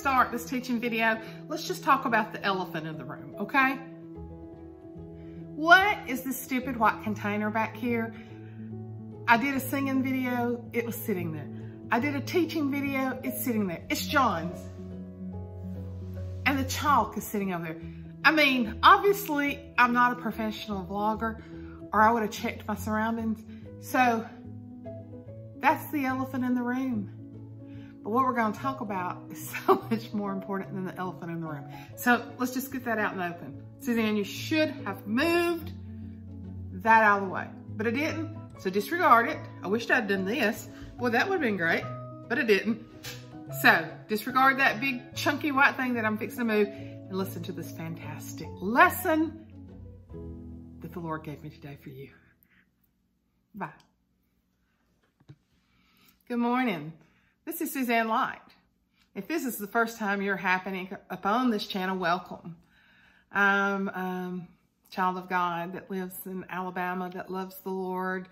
start this teaching video, let's just talk about the elephant in the room, okay? What is this stupid white container back here? I did a singing video, it was sitting there. I did a teaching video, it's sitting there. It's John's. And the chalk is sitting over there. I mean, obviously, I'm not a professional vlogger or I would have checked my surroundings. So that's the elephant in the room. But what we're going to talk about is so much more important than the elephant in the room. So let's just get that out in the open. Suzanne, you should have moved that out of the way, but I didn't. So disregard it. I wished I'd done this. Well, that would have been great, but I didn't. So disregard that big chunky white thing that I'm fixing to move and listen to this fantastic lesson that the Lord gave me today for you. Bye. Good morning. This is Suzanne Light. If this is the first time you're happening upon this channel, welcome. I'm um, a child of God that lives in Alabama, that loves the Lord,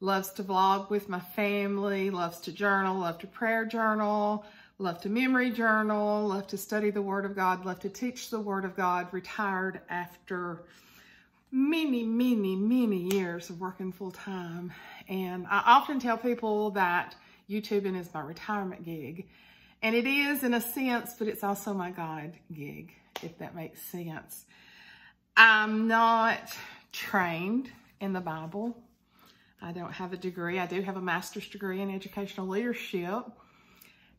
loves to vlog with my family, loves to journal, love to prayer journal, love to memory journal, love to study the Word of God, love to teach the Word of God, retired after many, many, many years of working full time. And I often tell people that YouTubing is my retirement gig. And it is in a sense, but it's also my God gig, if that makes sense. I'm not trained in the Bible. I don't have a degree. I do have a master's degree in educational leadership.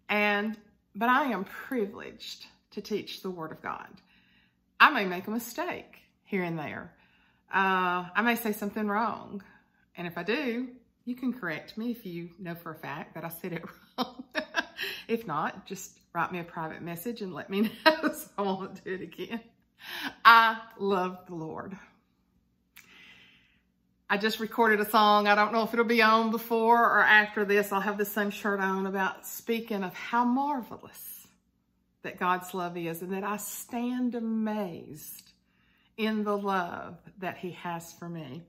And, but I am privileged to teach the Word of God. I may make a mistake here and there. Uh, I may say something wrong. And if I do, you can correct me if you know for a fact that I said it wrong. if not, just write me a private message and let me know so I won't do it again. I love the Lord. I just recorded a song. I don't know if it'll be on before or after this. I'll have the same shirt on about speaking of how marvelous that God's love is and that I stand amazed in the love that he has for me.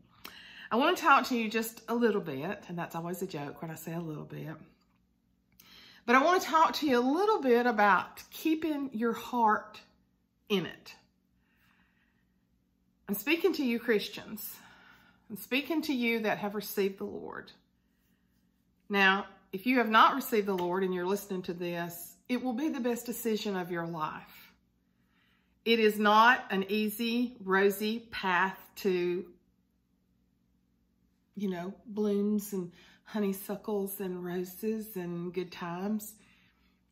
I want to talk to you just a little bit, and that's always a joke when I say a little bit. But I want to talk to you a little bit about keeping your heart in it. I'm speaking to you Christians. I'm speaking to you that have received the Lord. Now, if you have not received the Lord and you're listening to this, it will be the best decision of your life. It is not an easy, rosy path to you know, blooms and honeysuckles and roses and good times.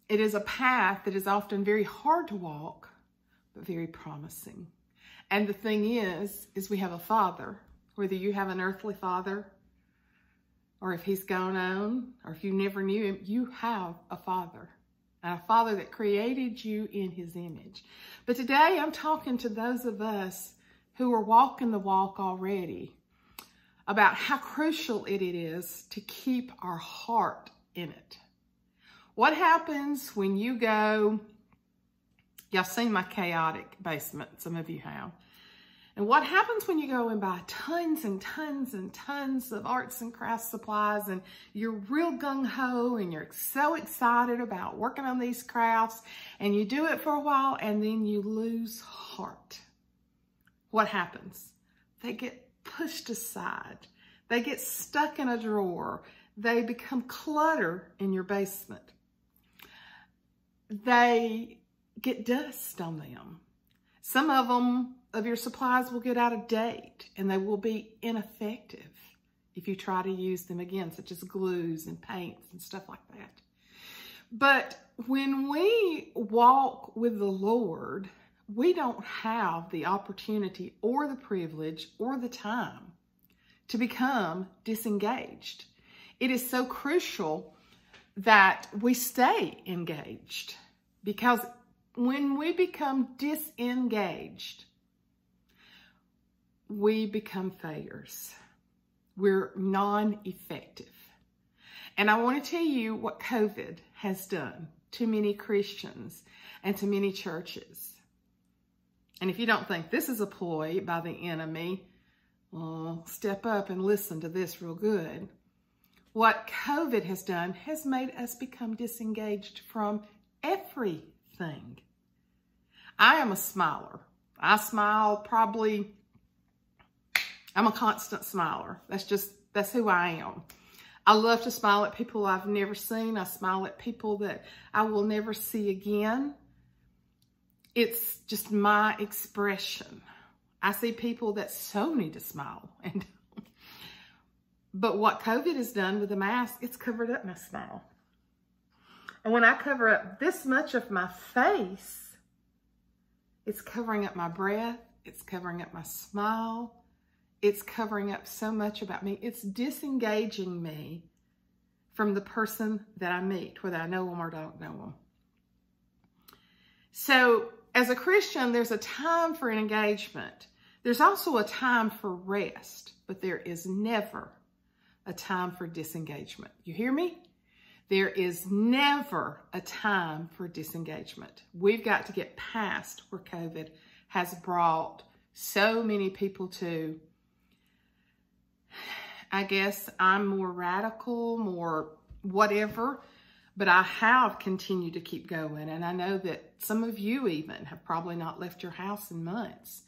It is a path that is often very hard to walk, but very promising. And the thing is, is we have a father, whether you have an earthly father or if he's gone on or if you never knew him, you have a father. And a father that created you in his image. But today I'm talking to those of us who are walking the walk already about how crucial it is to keep our heart in it. What happens when you go, y'all seen my chaotic basement, some of you have. And what happens when you go and buy tons and tons and tons of arts and crafts supplies and you're real gung-ho and you're so excited about working on these crafts and you do it for a while and then you lose heart. What happens? They get pushed aside. They get stuck in a drawer. They become clutter in your basement. They get dust on them. Some of them, of your supplies will get out of date and they will be ineffective if you try to use them again, such as glues and paints and stuff like that. But when we walk with the Lord, we don't have the opportunity or the privilege or the time to become disengaged. It is so crucial that we stay engaged because when we become disengaged, we become failures. We're non-effective. And I want to tell you what COVID has done to many Christians and to many churches. And if you don't think this is a ploy by the enemy, well, step up and listen to this real good. What COVID has done has made us become disengaged from everything. I am a smiler. I smile probably, I'm a constant smiler. That's just, that's who I am. I love to smile at people I've never seen. I smile at people that I will never see again. It's just my expression. I see people that so need to smile. And But what COVID has done with the mask, it's covered up my smile. And when I cover up this much of my face, it's covering up my breath. It's covering up my smile. It's covering up so much about me. It's disengaging me from the person that I meet, whether I know them or don't know them. So as a Christian, there's a time for engagement. There's also a time for rest, but there is never a time for disengagement. You hear me? There is never a time for disengagement. We've got to get past where COVID has brought so many people to. I guess I'm more radical, more whatever, but I have continued to keep going. And I know that some of you even have probably not left your house in months.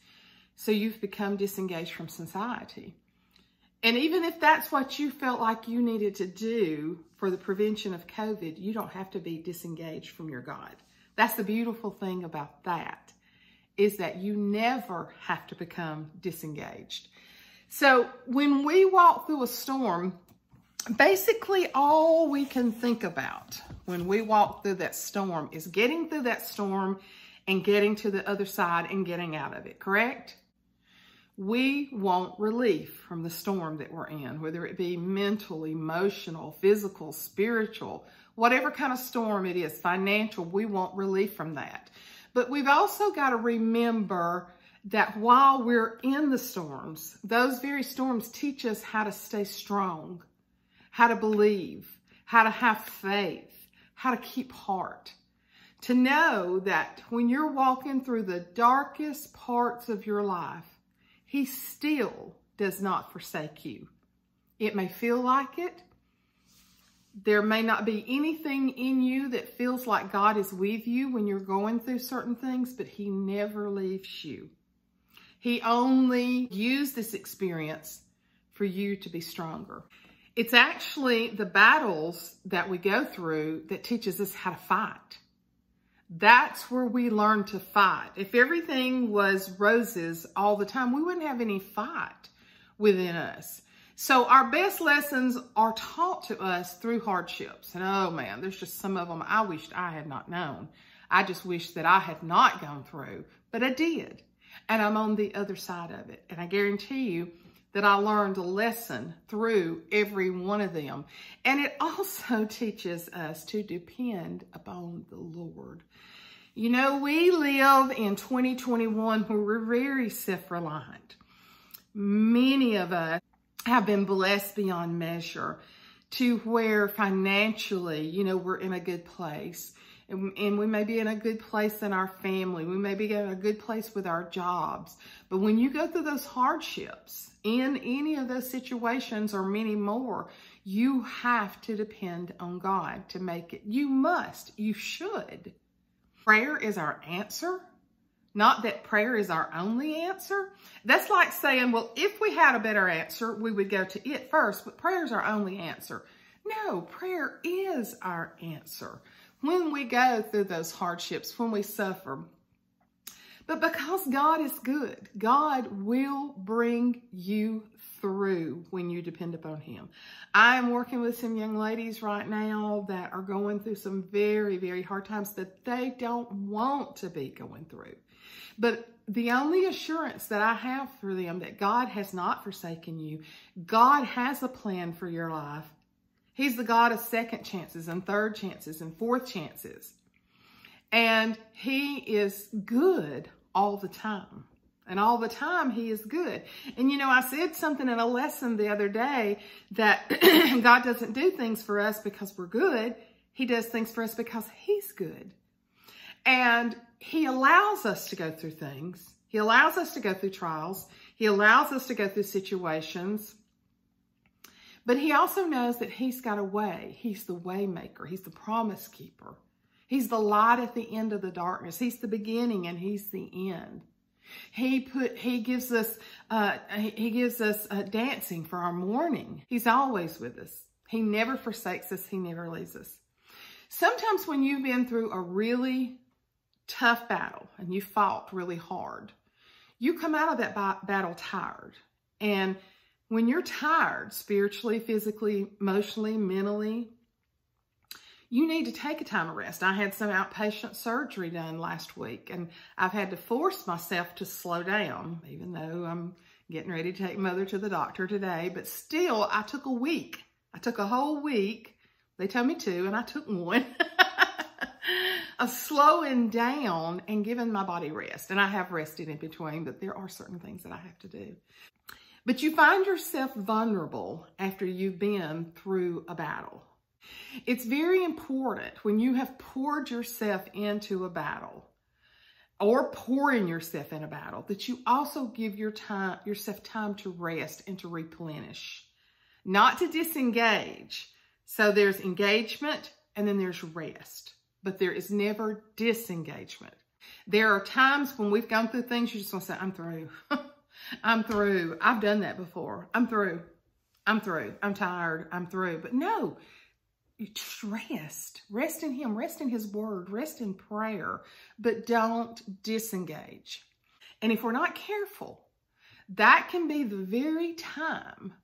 So you've become disengaged from society. And even if that's what you felt like you needed to do for the prevention of COVID, you don't have to be disengaged from your God. That's the beautiful thing about that, is that you never have to become disengaged. So when we walk through a storm, basically all we can think about when we walk through that storm is getting through that storm and getting to the other side and getting out of it, correct? we want relief from the storm that we're in, whether it be mental, emotional, physical, spiritual, whatever kind of storm it is, financial, we want relief from that. But we've also got to remember that while we're in the storms, those very storms teach us how to stay strong, how to believe, how to have faith, how to keep heart. To know that when you're walking through the darkest parts of your life, he still does not forsake you. It may feel like it. There may not be anything in you that feels like God is with you when you're going through certain things, but he never leaves you. He only used this experience for you to be stronger. It's actually the battles that we go through that teaches us how to fight. That's where we learn to fight. If everything was roses all the time, we wouldn't have any fight within us. So our best lessons are taught to us through hardships. And oh man, there's just some of them I wished I had not known. I just wish that I had not gone through, but I did. And I'm on the other side of it. And I guarantee you that I learned a lesson through every one of them. And it also teaches us to depend upon the Lord. You know, we live in 2021 where we're very self-reliant. Many of us have been blessed beyond measure to where financially, you know, we're in a good place. And, we may be in a good place in our family. We may be in a good place with our jobs. But when you go through those hardships in any of those situations or many more, you have to depend on God to make it. You must, you should. Prayer is our answer. Not that prayer is our only answer. That's like saying, well, if we had a better answer, we would go to it first, but prayer is our only answer. No, prayer is our answer when we go through those hardships, when we suffer. But because God is good, God will bring you through when you depend upon him. I am working with some young ladies right now that are going through some very, very hard times that they don't want to be going through. But the only assurance that I have for them that God has not forsaken you, God has a plan for your life He's the God of second chances and third chances and fourth chances. And he is good all the time. And all the time he is good. And you know, I said something in a lesson the other day that God doesn't do things for us because we're good. He does things for us because he's good. And he allows us to go through things. He allows us to go through trials. He allows us to go through situations but he also knows that he's got a way. He's the way maker. He's the promise keeper. He's the light at the end of the darkness. He's the beginning and he's the end. He put, he gives us, uh, he gives us uh, dancing for our mourning. He's always with us. He never forsakes us. He never leaves us. Sometimes when you've been through a really tough battle and you fought really hard, you come out of that battle tired. And when you're tired, spiritually, physically, emotionally, mentally, you need to take a time of rest. I had some outpatient surgery done last week and I've had to force myself to slow down, even though I'm getting ready to take mother to the doctor today. But still, I took a week. I took a whole week. They told me to, and I took one. of slowing down and giving my body rest. And I have rested in between, but there are certain things that I have to do. But you find yourself vulnerable after you've been through a battle. It's very important when you have poured yourself into a battle or pouring yourself in a battle that you also give your time, yourself time to rest and to replenish, not to disengage. So there's engagement and then there's rest, but there is never disengagement. There are times when we've gone through things you just want to say, I'm through. I'm through. I've done that before. I'm through. I'm through. I'm tired. I'm through. But no, just rest. Rest in Him. Rest in His Word. Rest in prayer. But don't disengage. And if we're not careful, that can be the very time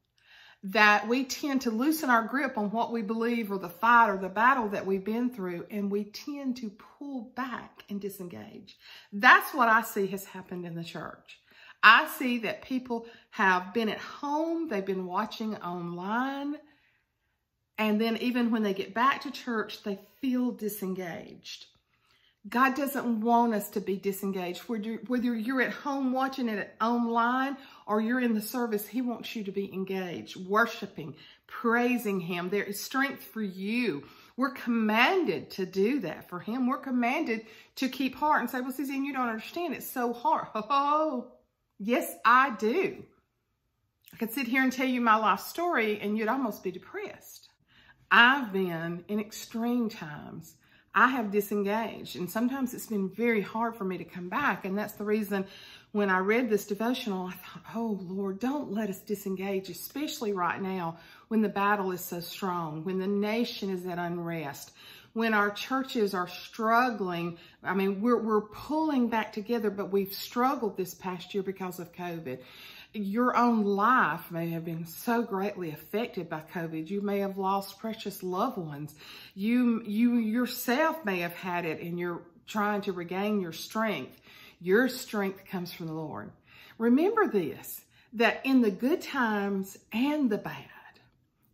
that we tend to loosen our grip on what we believe or the fight or the battle that we've been through, and we tend to pull back and disengage. That's what I see has happened in the church. I see that people have been at home, they've been watching online, and then even when they get back to church, they feel disengaged. God doesn't want us to be disengaged. Whether you're at home watching it online or you're in the service, he wants you to be engaged, worshiping, praising him. There is strength for you. We're commanded to do that for him. We're commanded to keep heart and say, well, Suzanne, you don't understand. It's so hard. Oh, yes, I do. I could sit here and tell you my life story and you'd almost be depressed. I've been in extreme times. I have disengaged and sometimes it's been very hard for me to come back. And that's the reason when I read this devotional, I thought, oh Lord, don't let us disengage, especially right now when the battle is so strong, when the nation is at unrest, when our churches are struggling. I mean, we're, we're pulling back together, but we've struggled this past year because of COVID your own life may have been so greatly affected by COVID. You may have lost precious loved ones. You, you yourself may have had it and you're trying to regain your strength. Your strength comes from the Lord. Remember this, that in the good times and the bad,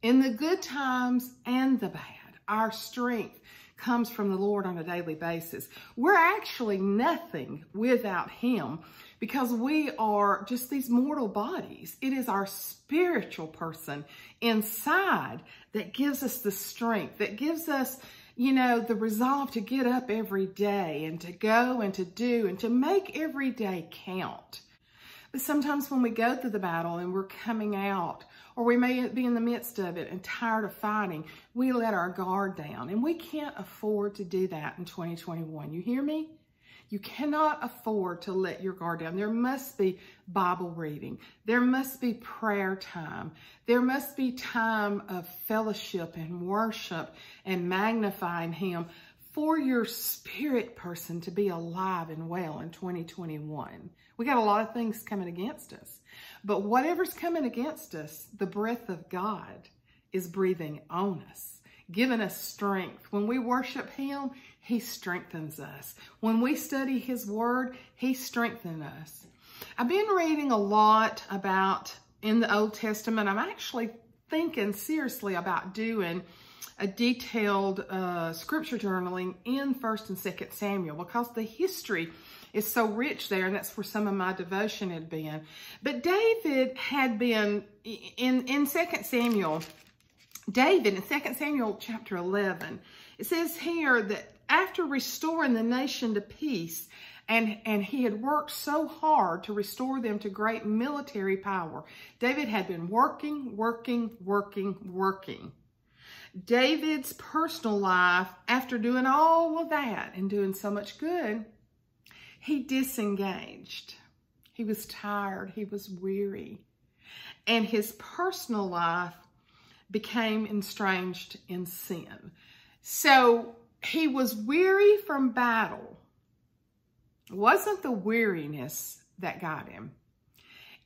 in the good times and the bad, our strength comes from the Lord on a daily basis. We're actually nothing without him because we are just these mortal bodies. It is our spiritual person inside that gives us the strength, that gives us, you know, the resolve to get up every day and to go and to do and to make every day count. But sometimes when we go through the battle and we're coming out, or we may be in the midst of it and tired of fighting, we let our guard down. And we can't afford to do that in 2021. You hear me? You cannot afford to let your guard down. There must be Bible reading. There must be prayer time. There must be time of fellowship and worship and magnifying Him for your spirit person to be alive and well in 2021. We got a lot of things coming against us. But whatever's coming against us, the breath of God is breathing on us, giving us strength. When we worship Him, He strengthens us. When we study His Word, He strengthens us. I've been reading a lot about in the Old Testament. I'm actually thinking seriously about doing a detailed uh, scripture journaling in 1st and 2nd Samuel because the history is so rich there, and that's where some of my devotion had been. But David had been, in, in 2 Samuel, David in 2 Samuel chapter 11, it says here that after restoring the nation to peace, and, and he had worked so hard to restore them to great military power. David had been working, working, working, working. David's personal life, after doing all of that and doing so much good, he disengaged. He was tired. He was weary. And his personal life became estranged in sin. So he was weary from battle. It wasn't the weariness that got him.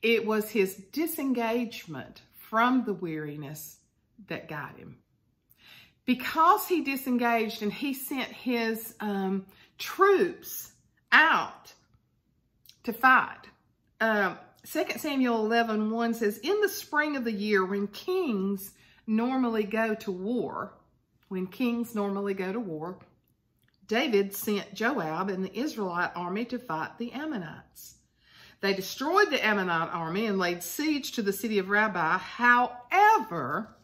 It was his disengagement from the weariness that got him. Because he disengaged and he sent his um, troops out to fight. Uh, 2 Samuel 11, 1 says, In the spring of the year when kings normally go to war, when kings normally go to war, David sent Joab and the Israelite army to fight the Ammonites. They destroyed the Ammonite army and laid siege to the city of Rabbah. However,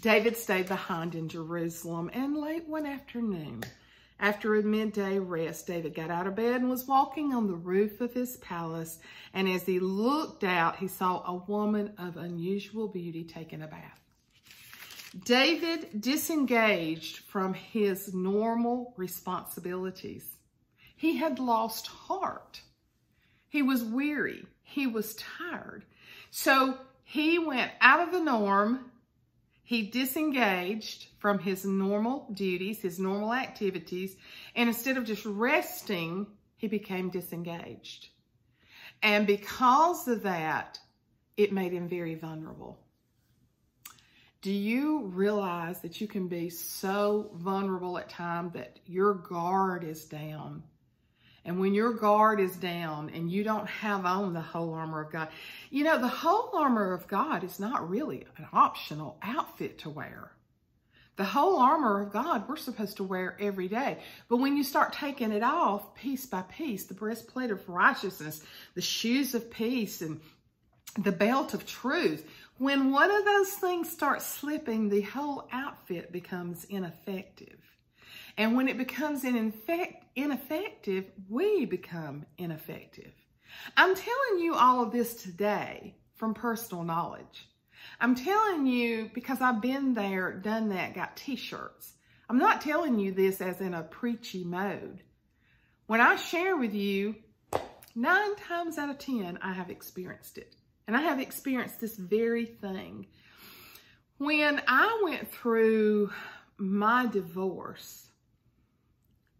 David stayed behind in Jerusalem, and late one afternoon, after a midday rest, David got out of bed and was walking on the roof of his palace. And as he looked out, he saw a woman of unusual beauty taking a bath. David disengaged from his normal responsibilities. He had lost heart. He was weary. He was tired. So he went out of the norm. He disengaged from his normal duties, his normal activities, and instead of just resting, he became disengaged. And because of that, it made him very vulnerable. Do you realize that you can be so vulnerable at times that your guard is down? And when your guard is down and you don't have on the whole armor of God, you know, the whole armor of God is not really an optional outfit to wear. The whole armor of God we're supposed to wear every day. But when you start taking it off piece by piece, the breastplate of righteousness, the shoes of peace, and the belt of truth, when one of those things starts slipping, the whole outfit becomes ineffective. And when it becomes ineffective, we become ineffective. I'm telling you all of this today from personal knowledge. I'm telling you because I've been there, done that, got t-shirts. I'm not telling you this as in a preachy mode. When I share with you, nine times out of 10, I have experienced it. And I have experienced this very thing. When I went through my divorce,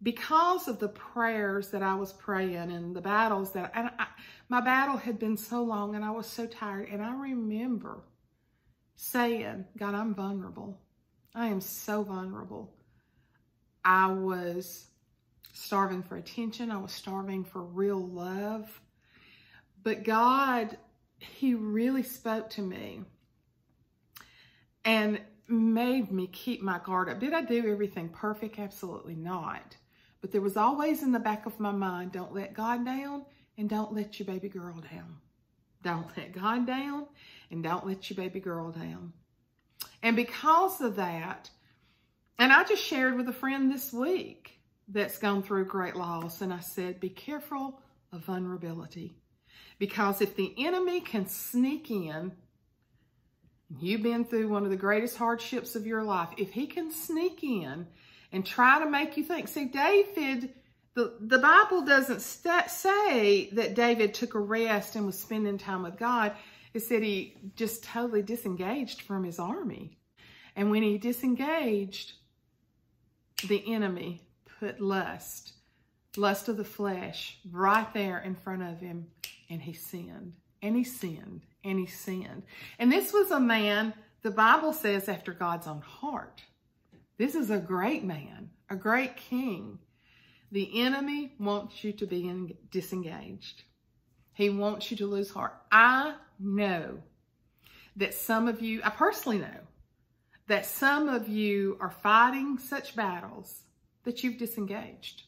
because of the prayers that I was praying and the battles that, and I, my battle had been so long and I was so tired. And I remember saying, God, I'm vulnerable. I am so vulnerable. I was starving for attention. I was starving for real love. But God he really spoke to me and made me keep my guard up. Did I do everything perfect? Absolutely not. But there was always in the back of my mind, don't let God down and don't let your baby girl down. Don't let God down and don't let your baby girl down. And because of that, and I just shared with a friend this week that's gone through great loss, and I said, be careful of vulnerability. Because if the enemy can sneak in, you've been through one of the greatest hardships of your life, if he can sneak in and try to make you think, see, David, the, the Bible doesn't say that David took a rest and was spending time with God. It said he just totally disengaged from his army. And when he disengaged, the enemy put lust, lust of the flesh, right there in front of him and he sinned and he sinned and he sinned. And this was a man, the Bible says, after God's own heart. This is a great man, a great king. The enemy wants you to be disengaged. He wants you to lose heart. I know that some of you, I personally know, that some of you are fighting such battles that you've disengaged.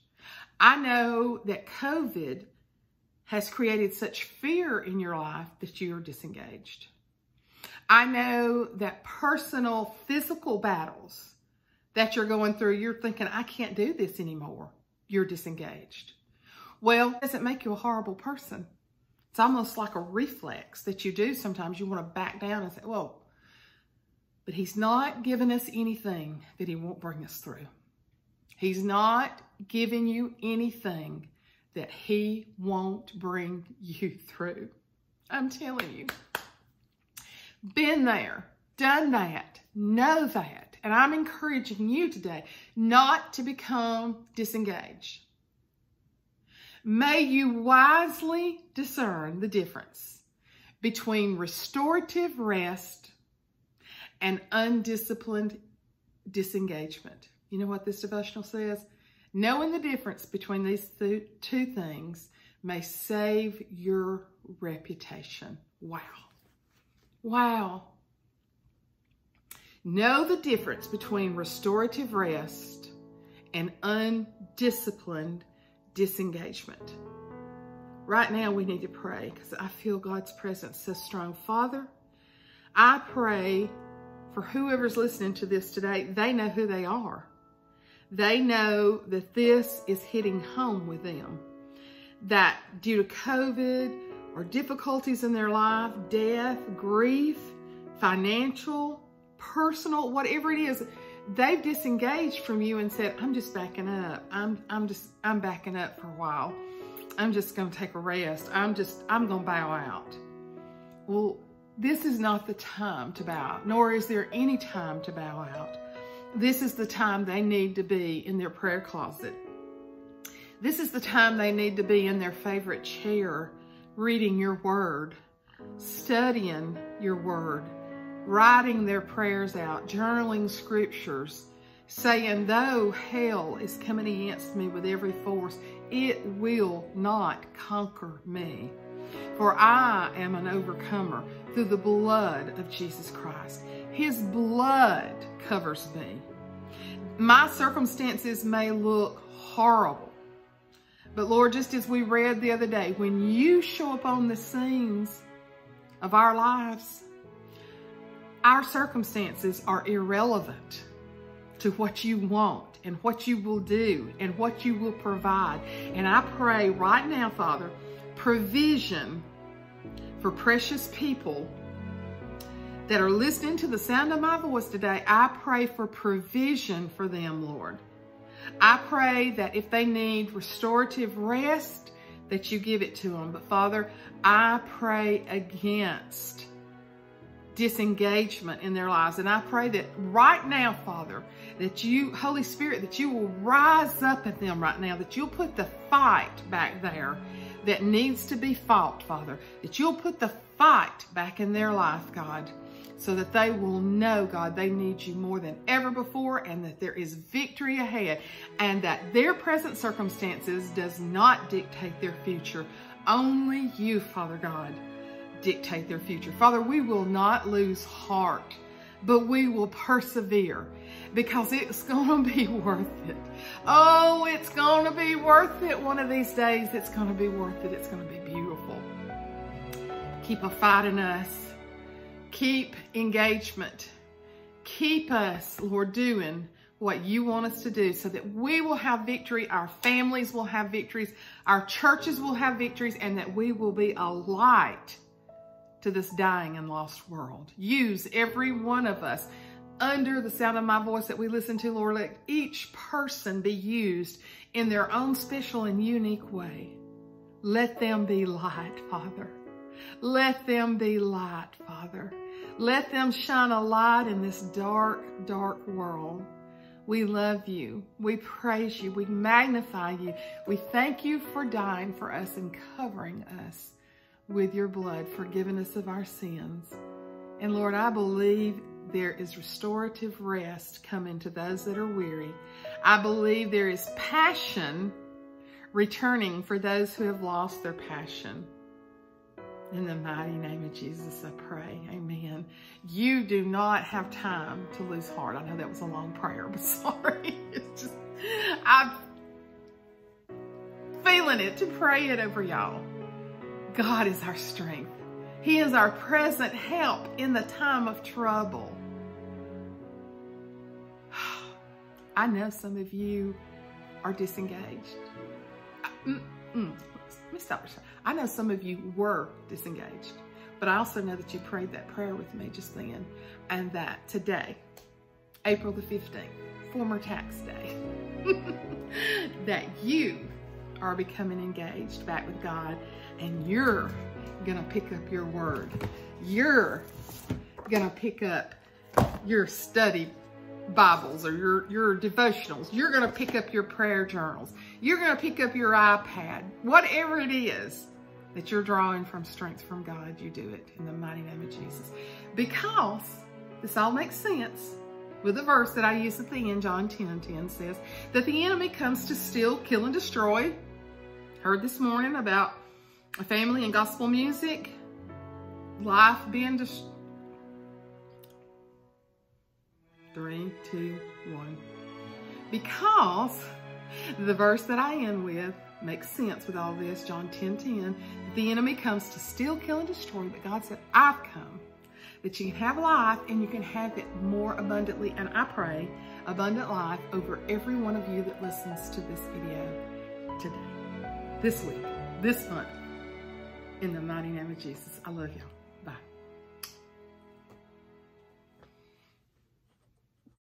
I know that COVID has created such fear in your life that you are disengaged. I know that personal physical battles that you're going through, you're thinking, I can't do this anymore. You're disengaged. Well, it doesn't make you a horrible person. It's almost like a reflex that you do sometimes. You want to back down and say, well, But he's not giving us anything that he won't bring us through. He's not giving you anything that he won't bring you through. I'm telling you. Been there, done that, know that. And I'm encouraging you today not to become disengaged. May you wisely discern the difference between restorative rest and undisciplined disengagement. You know what this devotional says? Knowing the difference between these two things may save your reputation. Wow. Wow. Know the difference between restorative rest and undisciplined disengagement. Right now, we need to pray because I feel God's presence so strong. Father, I pray for whoever's listening to this today, they know who they are. They know that this is hitting home with them. That due to COVID or difficulties in their life, death, grief, financial, personal, whatever it is, they've disengaged from you and said, I'm just backing up. I'm, I'm just, I'm backing up for a while. I'm just going to take a rest. I'm just, I'm going to bow out. Well, this is not the time to bow nor is there any time to bow out. This is the time they need to be in their prayer closet. This is the time they need to be in their favorite chair, reading your word, studying your word, writing their prayers out, journaling scriptures, saying, though hell is coming against me with every force, it will not conquer me. For I am an overcomer through the blood of Jesus Christ. His blood covers me. My circumstances may look horrible, but Lord, just as we read the other day, when you show up on the scenes of our lives, our circumstances are irrelevant to what you want and what you will do and what you will provide. And I pray right now, Father, provision for precious people that are listening to the sound of my voice today. I pray for provision for them, Lord. I pray that if they need restorative rest, that you give it to them. But Father, I pray against disengagement in their lives. And I pray that right now, Father, that you, Holy Spirit, that you will rise up at them right now, that you'll put the fight back there that needs to be fought, Father, that you'll put the fight back in their life, God, so that they will know, God, they need you more than ever before and that there is victory ahead and that their present circumstances does not dictate their future. Only you, Father God, dictate their future. Father, we will not lose heart, but we will persevere because it's going to be worth it. Oh, it's going to be worth it one of these days. It's going to be worth it. It's going to be beautiful. Keep a fight in us. Keep engagement. Keep us, Lord, doing what you want us to do so that we will have victory, our families will have victories, our churches will have victories, and that we will be a light to this dying and lost world. Use every one of us under the sound of my voice that we listen to, Lord. Let each person be used in their own special and unique way. Let them be light, Father. Let them be light, Father. Let them shine a light in this dark, dark world. We love you. We praise you. We magnify you. We thank you for dying for us and covering us with your blood, forgiving us of our sins. And Lord, I believe there is restorative rest coming to those that are weary. I believe there is passion returning for those who have lost their passion. In the mighty name of Jesus, I pray. Amen. You do not have time to lose heart. I know that was a long prayer, but sorry. It's just, I'm feeling it to pray it over y'all. God is our strength. He is our present help in the time of trouble. I know some of you are disengaged. Mm, mm, let me stop. I know some of you were disengaged. But I also know that you prayed that prayer with me just then and that today, April the 15th, former tax day, that you are becoming engaged back with God and you're to pick up your word. You're to pick up your study Bibles or your, your devotionals. You're to pick up your prayer journals. You're to pick up your iPad. Whatever it is that you're drawing from strength from God, you do it in the mighty name of Jesus. Because this all makes sense with a verse that I use at the end, John 10, 10 says, that the enemy comes to steal, kill, and destroy. Heard this morning about family and gospel music, life being destroyed. Three, two, one. Because the verse that I end with makes sense with all this, John 10, 10. The enemy comes to steal, kill, and destroy, but God said, I've come that you can have life and you can have it more abundantly. And I pray abundant life over every one of you that listens to this video today, this week, this month. In the mighty name of Jesus, I love you.